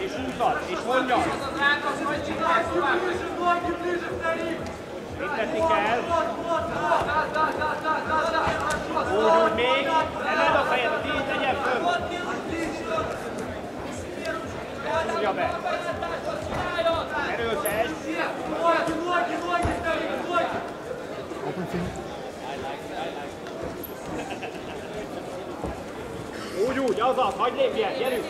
És húzzad, és vonjad! Mit teszik kell? Úgy, úgy még! Emeld a fejed, a tíz legyen fönn! Húzja be! Erőses! Úgy, úgy, azaz, hagyd lépjen, gyerünk!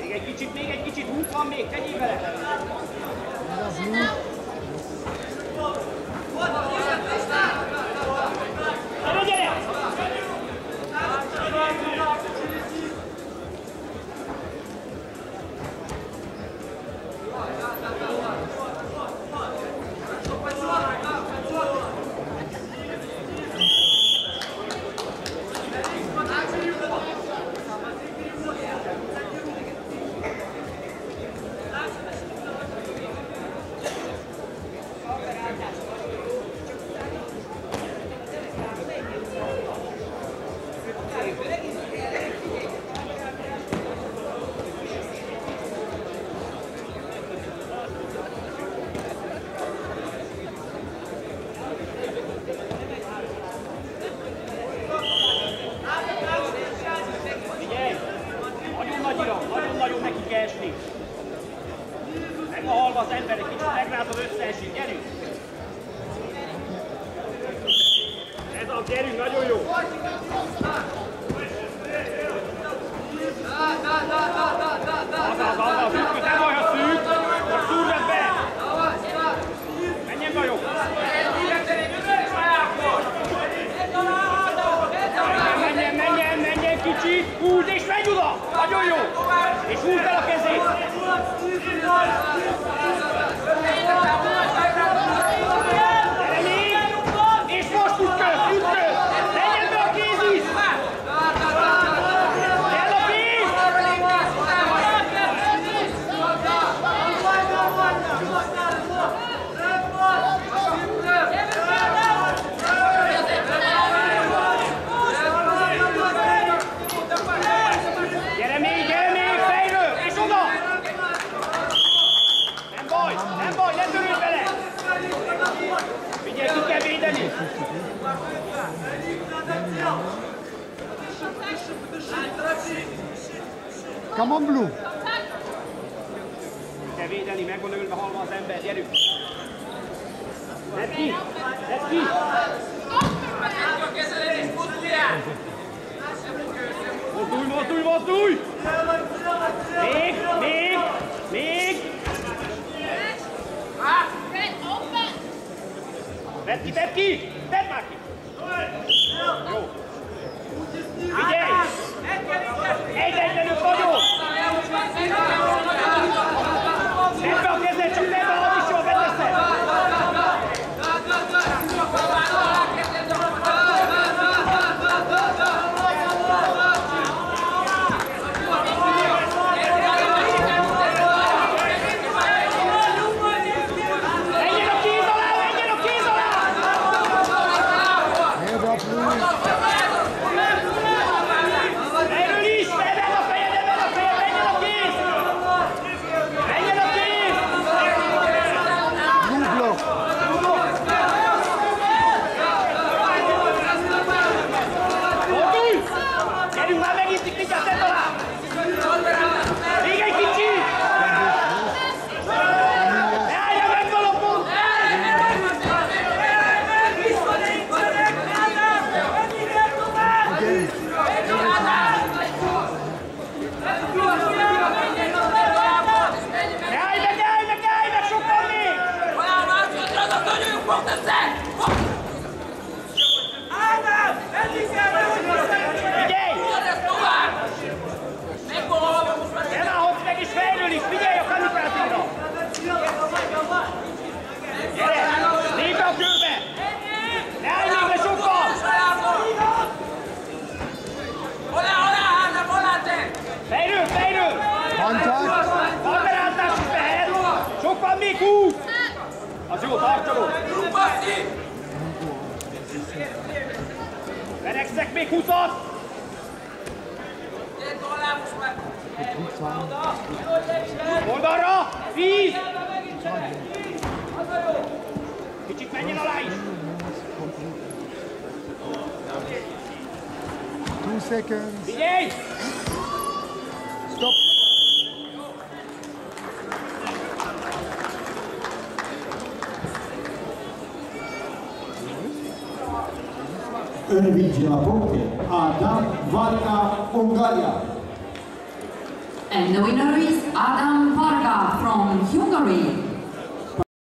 Még egy kicsit, még egy kicsit, húz van még, tegyél bele! Meg van halva az ember, egy kicsit megrázod összeesik, gyerünk! Ez az, gyerünk, nagyon jó! Azaz, azaz, ütközz, nem baj, ha szűk, Come on, Blue! Kell védeni, meg van ölve halva az ember, gyerünk! Vedd ki! Vedd ki! Mozdulj, mozdulj, mozdulj! Még, még, még! Bepki, Bepki! Tartsatok! Verekszek még 20 Oldalra! 10! Kicsit menjen alá is! Two seconds! Figyelj! la Varga Ungaria. And the winner is Adam Varga from Hungary.